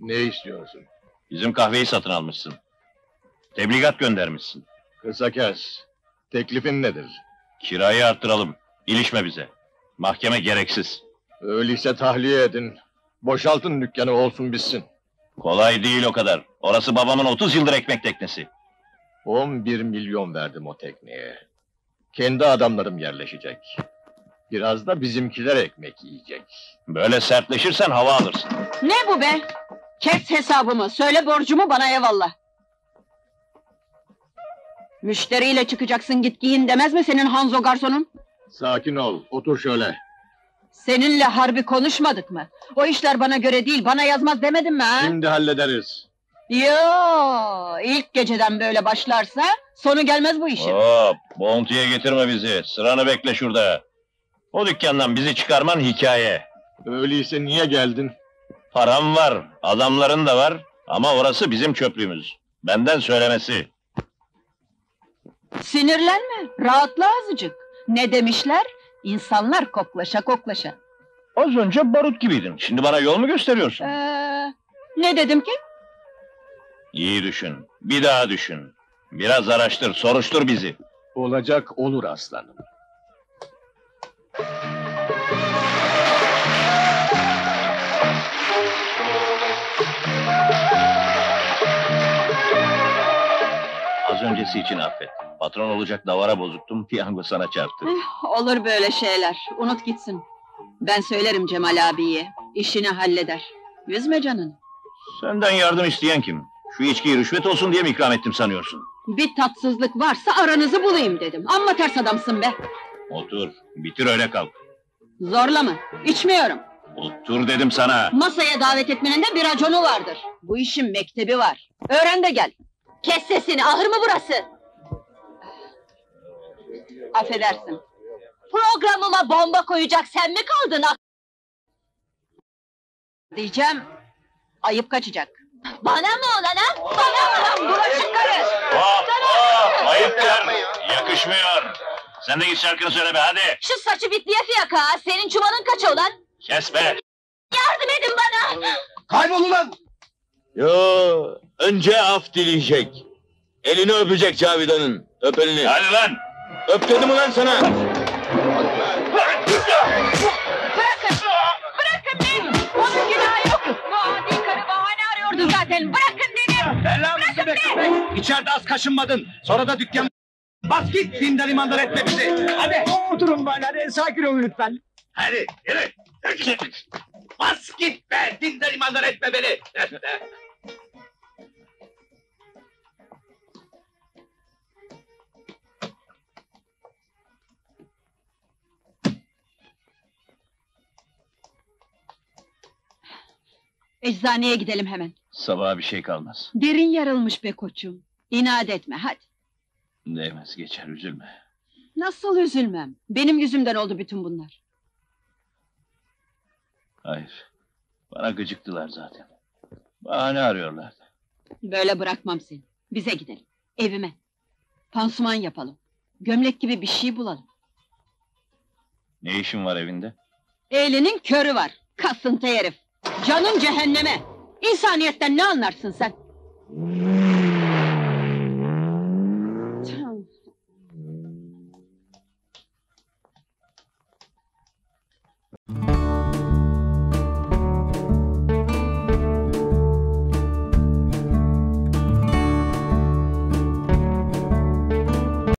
Ne istiyorsun? Bizim kahveyi satın almışsın. Tebligat göndermişsin. Kısa kes. Teklifin nedir? Kirayı arttıralım. İlişme bize. Mahkeme gereksiz. Öyleyse tahliye edin. Boşaltın dükkanı olsun bitsin. Kolay değil o kadar. Orası babamın 30 yıldır ekmek teknesi. 11 milyon verdim o tekneye. Kendi adamlarım yerleşecek. Biraz da bizimkiler ekmek yiyecek. Böyle sertleşirsen hava alırsın. Ne bu be? Kes hesabımı, söyle borcumu bana eyvallah. Müşteriyle çıkacaksın git giyin demez mi senin Hanzo garsonun? Sakin ol, otur şöyle. Seninle harbi konuşmadık mı? O işler bana göre değil, bana yazmaz demedim mi ha? Şimdi hallederiz. Yo, ilk geceden böyle başlarsa sonu gelmez bu işin. Hop, bounty'ye getirme bizi. Sıranı bekle şurada. O dükkandan bizi çıkarman hikaye. Öyleyse niye geldin? Param var, adamların da var. Ama orası bizim çöplüğümüz. Benden söylemesi. Sinirlenme, rahatla azıcık. Ne demişler? İnsanlar koklaşa koklaşa. Az önce barut gibiydin. Şimdi bana yol mu gösteriyorsun? Ee, ne dedim ki? İyi düşün. Bir daha düşün. Biraz araştır, soruştur bizi. Olacak olur aslanım. Az öncesi için affet. Patron olacak davara bozuktum, piyango sana çarptı. Eh, olur böyle şeyler. Unut gitsin. Ben söylerim Cemal abiye. İşini halleder. Üzme canını. Senden yardım isteyen kim? Şu içkiyi rüşvet olsun diye mi ikram ettim sanıyorsun? Bir tatsızlık varsa aranızı bulayım dedim. Amma ters adamsın be. Otur, bitir öyle kalk. Zorlama. İçmiyorum. Otur dedim sana. Masaya davet etmenin de bir raconu vardır. Bu işin mektebi var. Öğren de gel. Kes sesini. Ahır mı burası? Affedersin. Programıma bomba koyacak sen mi kaldın? Diyeceğim. Ayıp kaçacak. Bana mı olan ha? Bana mı lan? Bulaşık karı. Hop hop, ayıptır. Yakışmıyor. Sen de git şarkını söyle be hadi. Şu saçı bitliye fiyaka. Senin çuvalın kaç olan? Kes be. Yardım edin bana. Kaybol ulan! Yo, önce af dileyecek. Elini öpecek Cavidan'ın. Öp elini. Hadi lan. Öp dedim ulan sana. Bırakın! Bırakın beni! Onun günahı yok! Bu adi karı bahane arıyordu zaten! Bırakın dedim! Belanızı be köpek! İçeride az kaşınmadın. Sonra da dükkan... Bas git dindar imandan etme bizi. Hadi. Oturun böyle hadi sakin olun lütfen. Hadi yürü. Bas git be dindar imandan etme beni. Eczaneye gidelim hemen. Sabaha bir şey kalmaz. Derin yarılmış be koçum. İnat etme hadi. Değmez geçer üzülme. Nasıl üzülmem? Benim yüzümden oldu bütün bunlar. Hayır. Bana gıcıktılar zaten. Bahane arıyorlardı. Böyle bırakmam seni. Bize gidelim. Evime. Pansuman yapalım. Gömlek gibi bir şey bulalım. Ne işin var evinde? Elinin körü var. Kasıntı herif. Canın cehenneme. İnsaniyetten ne anlarsın sen?